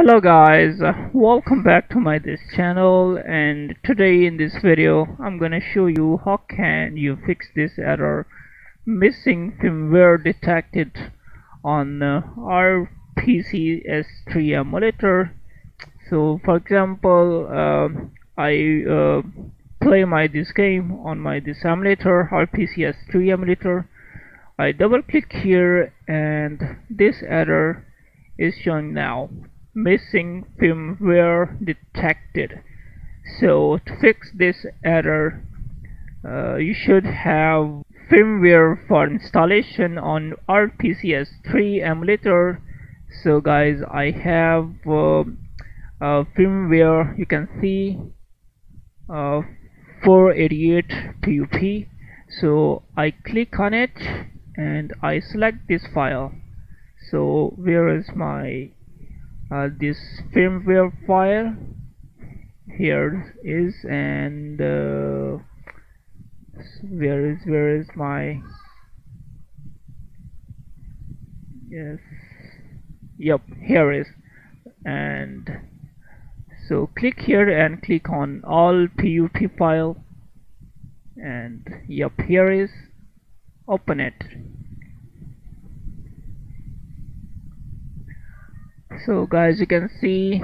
hello guys. Welcome back to my this channel and today in this video I'm gonna show you how can you fix this error. Missing firmware detected on uh, our PC S3 emulator. So for example uh, I uh, play my this game on my this emulator RPCS3 emulator. I double click here and this error is showing now missing firmware detected. So to fix this error uh, you should have firmware for installation on RPCS3 emulator. So guys I have uh, firmware you can see uh, 488 PUP so I click on it and I select this file. So where is my uh, this firmware file here is and uh, where is where is my yes yep here is. And so click here and click on all PUP file. And yep here is. Open it so guys you can see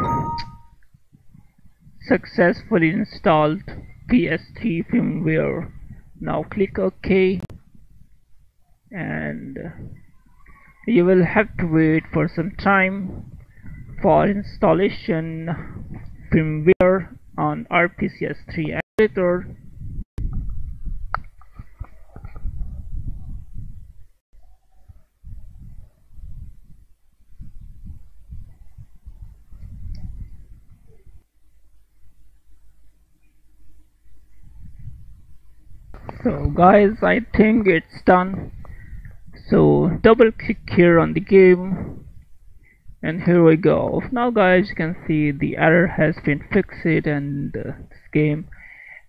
successfully installed PS3 firmware. Now click OK. And you will have to wait for some time for installation firmware on RPCS3 editor so guys I think it's done. So double click here on the game. And here we go. Now guys you can see the error has been fixed and uh, this game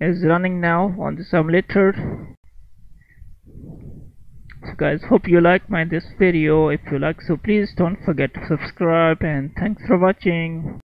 is running now on the simulator. So guys hope you like my this video. If you like so please don't forget to subscribe and thanks for watching